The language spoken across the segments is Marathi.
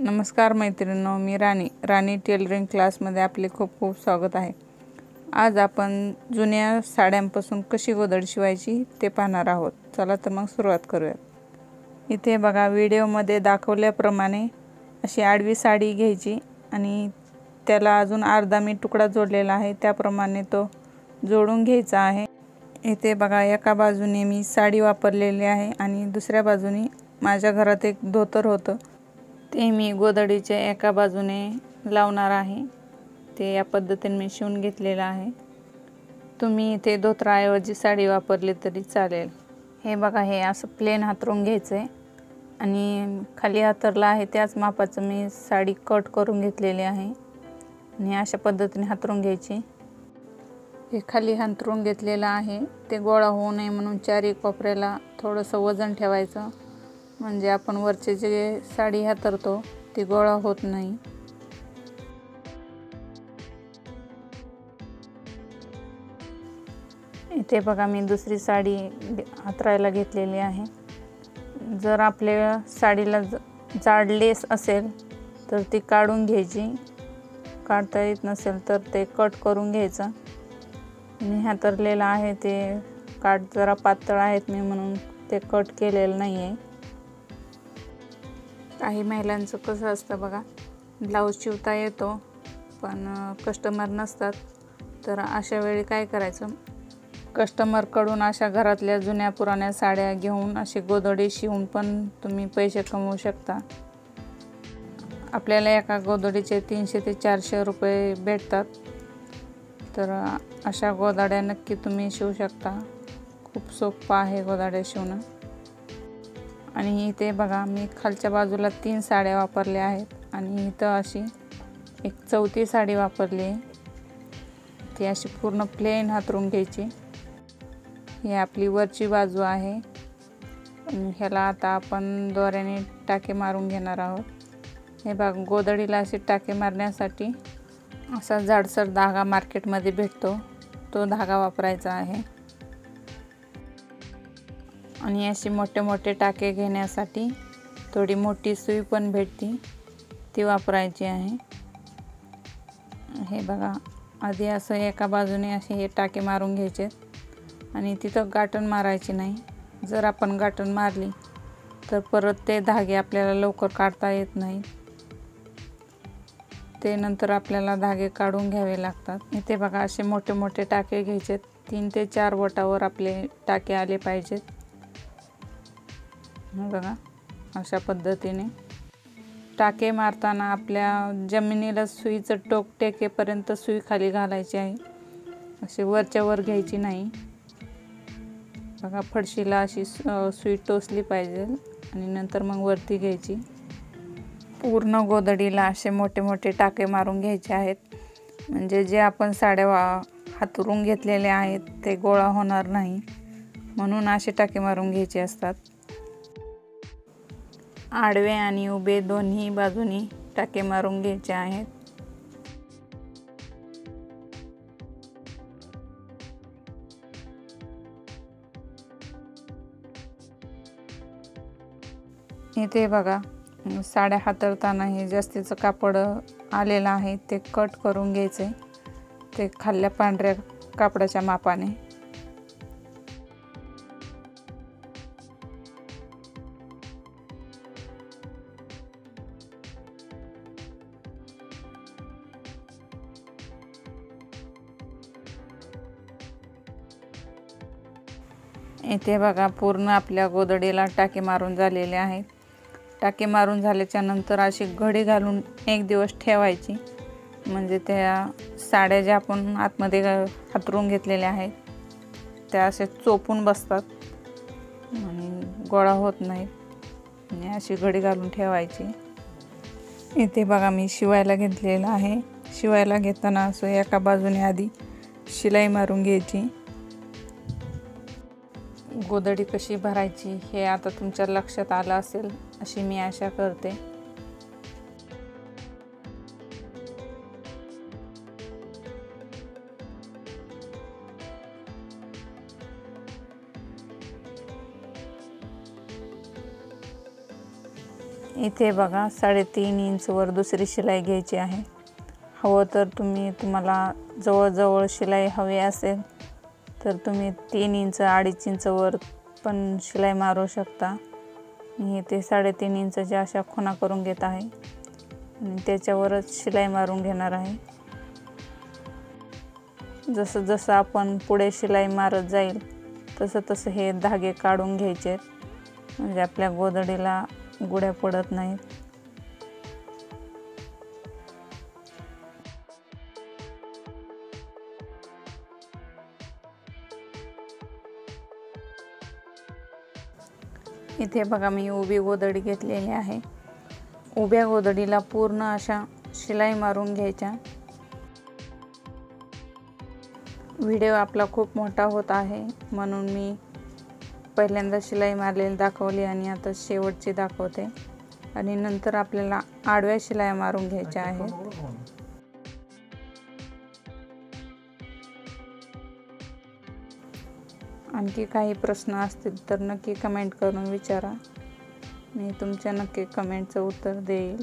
नमस्कार मैत्रिणींनो मी राणी. राणी टेलरिंग क्लासमध्ये आपले खूप खूप स्वागत आहे. आज आपण जुन्या साड्यांपासून कशी गोदड शिवायची ते पाहणार आहोत. चला तर मग सुरुवात करूयात. इथे बघा व्हिडिओमध्ये दाखवल्याप्रमाणे अशी आडवी साडी घ्यायची आणि त्याला अजून अर्धा मी तुकडा जोडलेला आहे. त्याप्रमाणे तो जोडून घ्यायचा आहे. इथे बघा एका बाजूने मी साडी वापरलेली आहे आणि दुसऱ्या बाजूने माझ्या घरात एक धोतर होतं. ते मी गोदडीच्या एका बाजूने लावणार आहे. ते या पद्धतीने मी शिवून घेतलेलं आहे. तुम्ही इथे धोत्राऐवजी साडी वापरली तरी चालेल. हे बघा हे असं प्लेन हातरून घ्यायचं आहे आणि खाली हातरला आहे त्याच मापाचं मी साडी कट करून घेतलेली आहे. आणि अशा पद्धतीने हातरून घ्यायची. हे खाली हांतरून घेतलेलं आहे. ते गोळा होऊ नये म्हणून चारी कोपऱ्याला थोडंसं वजन ठेवायचं. म्हणजे आपण वरचे जे साडी हातरतो ती गोळा होत नाही. इथे बघा मी दुसरी साडी हातरायला घेतलेली आहे. जर आपल्या साडीला जाड लेस असेल तर ती काढून घ्यायची. काढता येत नसेल तर ते कट करून घ्यायचं. मी हातरलेलं आहे ते काट जरा पातळ आहेत मी म्हणून ते कट केलेलं नाही आहे काही महिलांचं कसं असतं बघा ब्लाऊज शिवता येतो पण कस्टमर नसतात. तर अशा वेळी काय करायचं? कस्टमरकडून अशा घरातल्या जुन्या पुराण्या साड्या घेऊन असे गोदडी शिवून पण तुम्ही पैसे कमवू शकता. आपल्याला एका गोदडीचे तीनशे ते चारशे रुपये भेटतात. तर अशा गोदाड्या नक्की तुम्ही शिवू शकता. खूप सोपं आहे गोदाड्या शिवणं. आणि इथे बघा मी खालच्या बाजूला तीन साड्या वापरल्या आहेत. आणि इथं अशी एक चौथी साडी वापरली आहे. ती अशी पूर्ण प्लेन हातरून घ्यायची. ही आपली वरची बाजू आहे. ह्याला आता आपण दोऱ्याने टाके मारून घेणार आहोत. हे बघ गोदडीला असे टाके मारण्यासाठी असा जाडसर धागा मार्केटमध्ये भेटतो. तो धागा वापरायचा आहे. आणि असे मोठे मोठे टाके घेण्यासाठी थोडी मोठी सुई पण भेटते. ती वापरायची आहे. हे बघा आधी असं एका बाजूने असे हे टाके मारून घ्यायचे आणि तिथं गाठण मारायची नाही. जर आपण गाठण मारली तर परत ते धागे आपल्याला लवकर काढता येत नाही ते नंतर आपल्याला धागे काढून घ्यावे लागतात. इथे बघा असे मोठे मोठे टाके घ्यायचे तीन ते चार बोटावर आपले टाके आले पाहिजेत. बघा अशा पद्धतीने. टाके मारताना आपल्या जमिनीला सुईचं टोक टेकेपर्यंत सुई खाली घालायची आहे. असे वरच्या वर घ्यायची नाही. बघा फडशीला अशी सुई टोचली पाहिजे आणि नंतर मग वरती घ्यायची. पूर्ण गोदडीला असे मोठे मोठे टाके मारून घ्यायचे आहेत. म्हणजे जे आपण साड्या वा हातरून घेतलेले आहेत ते गोळा होणार नाही. म्हणून असे टाके मारून घ्यायचे असतात. आडवे आणि उभे दोन्ही बाजूनी टाके मारून घ्यायचे आहेत. इथे बघा साड्या हातरताना हे जास्तीचं कापड आलेलं आहे ते कट करून घ्यायचे. ते खाल्ल्या पांढऱ्या कापडाच्या मापाने. इथे बघा पूर्ण आपल्या गोदडीला टाके मारून झालेले आहेत. टाके मारून झाल्याच्यानंतर अशी घडी घालून एक दिवस ठेवायची. म्हणजे त्या साड्या ज्या आपण आतमध्ये हातरून घेतलेल्या आहेत त्या असे चोपून बसतात आणि गोळा होत नाहीत. आणि अशी घडी घालून ठेवायची. इथे बघा मी शिवायला घेतलेलं आहे. शिवायला घेताना असं एका बाजूने आधी शिलाई मारून घ्यायची. गोदडी कशी भरायची हे आता तुमच्या लक्षात आलं असेल अशी मी आशा करते. इथे बघा साडेतीन इंचवर दुसरी शिलाई घ्यायची आहे. हवं तर तुम्ही तुम्हाला जवळजवळ शिलाई हवी असेल तर तुम्ही तीन इंच अडीच इंचवर पण शिलाई मारू शकता. मी इथे साडेतीन इंचच्या अशा खुणा करून घेत आहे. आणि त्याच्यावरच शिलाई मारून घेणार आहे. जसं जसं आपण पुढे शिलाई मारत जाईल तसं तसं हे धागे काढून घ्यायचे म्हणजे आपल्या गोदडीला गुड्या पडत नाहीत. इथे बघा मी उभी गोदडी घेतलेली आहे. उभ्या गोदडीला पूर्ण अशा शिलाई मारून घ्यायच्या. व्हिडिओ आपला खूप मोठा होत आहे. म्हणून मी पहिल्यांदा शिलाई मारलेली दाखवली आणि आता शेवटची दाखवते. आणि नंतर आपल्याला आडव्या शिलाई मारून घ्यायच्या आहेत. आणखी काही प्रश्न असतील तर नक्की कमेंट करून विचारा. मी तुमच्या नक्की कमेंटचं उत्तर देईल.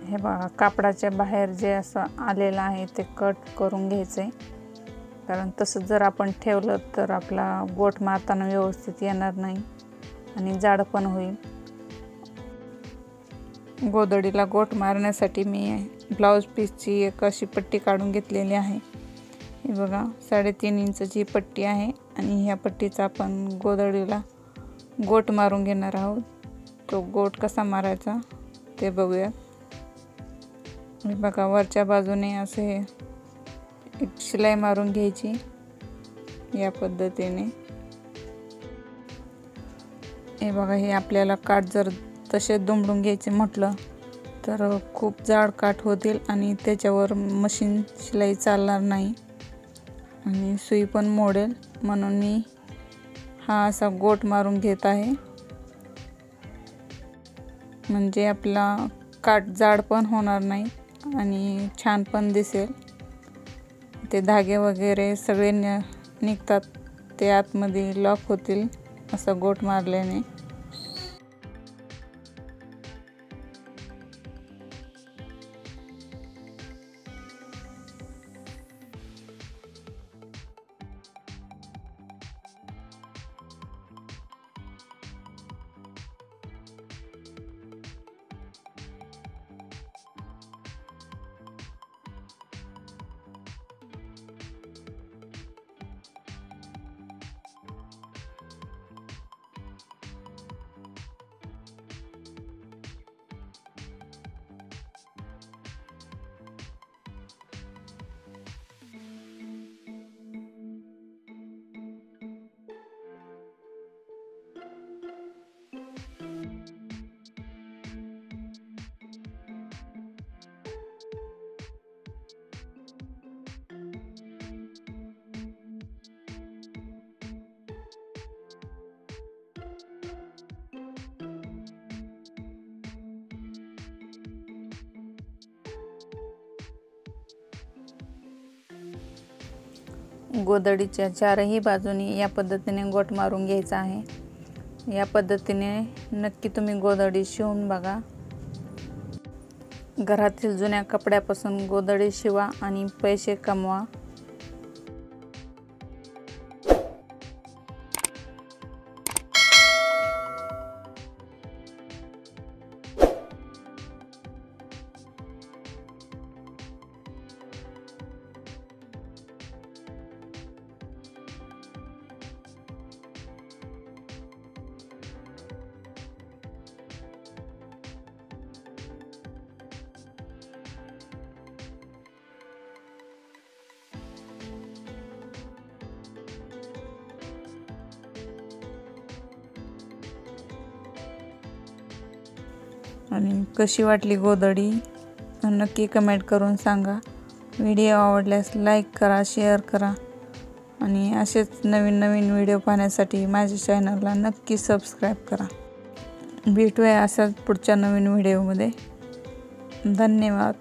हे बघा कापडाच्या बाहेर जे असं आलेलं आहे ते कट करून घ्यायचं आहे कारण तसं जर आपण ठेवलं तर आपला गोट मारताना व्यवस्थित येणार नाही आणि जाड पण होईल. गोदडीला गोट मारण्यासाठी मी ब्लाऊज पीसची एक अशी पट्टी काढून घेतलेली आहे. हे बघा साडेतीन इंचची पट्टी आहे आणि ह्या पट्टीचा आपण गोदडीला गोट मारून घेणार आहोत. तो गोट कसा मारायचा ते बघूयात. बघा वरच्या बाजूने असे एक शिलाई मारून घ्यायची या पद्धतीने. हे बघा हे आपल्याला काठ जर तसे दुमडून घ्यायचे म्हटलं तर खूप जाड काठ होतील आणि त्याच्यावर मशीन शिलाई चालणार नाही. आणि सुई पण मोडेल. म्हणून मी हा असा गोट मारून घेत आहे. म्हणजे आपला काठ जाड पण होणार नाही. आणि छान पण दिसेल. ते धागे वगैरे सगळे न निघतात. ते आतमध्ये लॉक होतील असं गोट मारल्याने. गोदडीच्या चारही बाजूनी या पद्धतीने गोट मारून घ्यायचा आहे. या पद्धतीने नक्की तुम्ही गोदडी शिवून बघा. घरातील जुन्या कपड्यापासून गोदडी शिवा आणि पैसे कमवा. आणि कशी वाटली गोदडी नक्की कमेंट करून सांगा. व्हिडिओ आवडल्यास लाईक करा शेअर करा. आणि असेच नवीन नवीन व्हिडिओ पाहण्यासाठी माझ्या चॅनलला नक्की सबस्क्राईब करा. भेटूया असाच पुढच्या नवीन व्हिडिओमध्ये धन्यवाद.